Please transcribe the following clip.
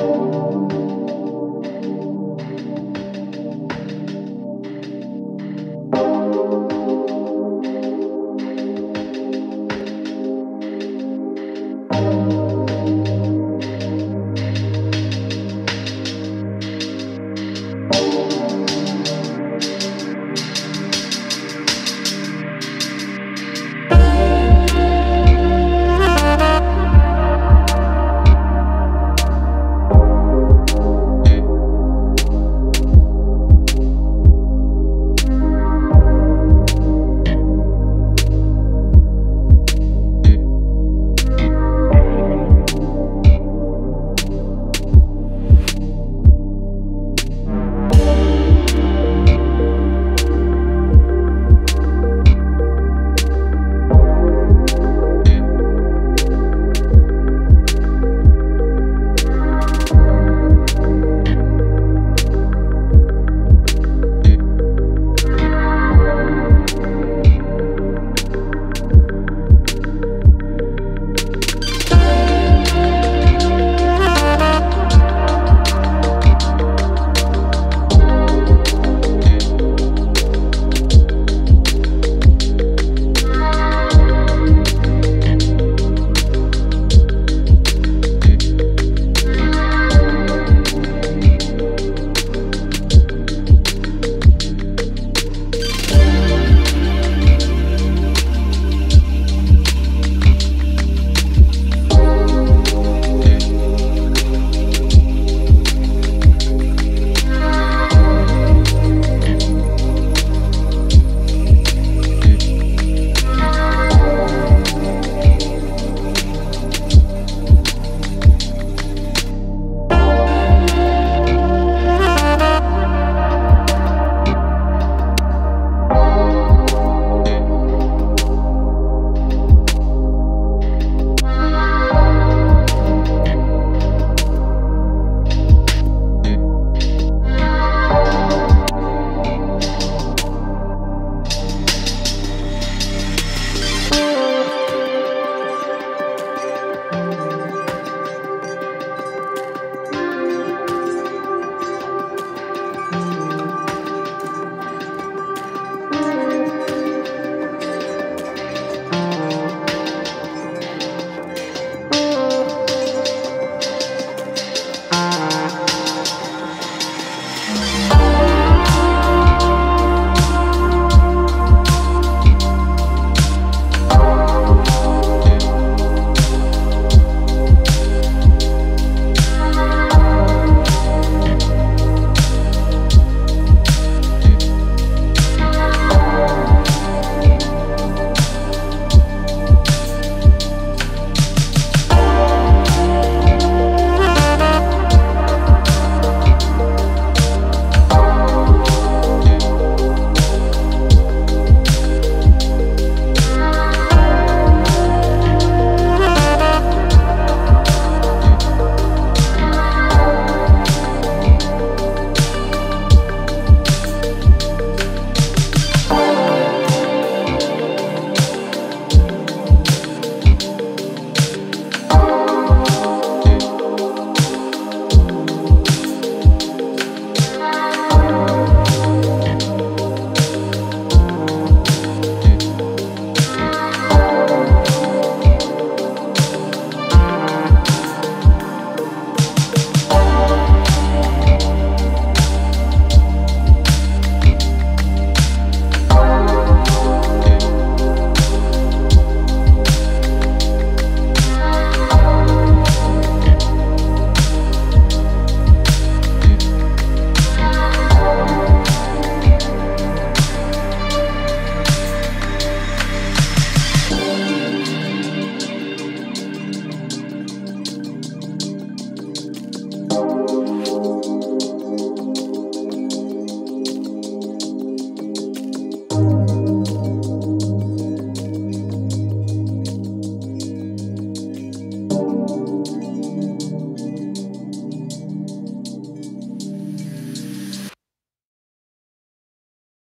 Música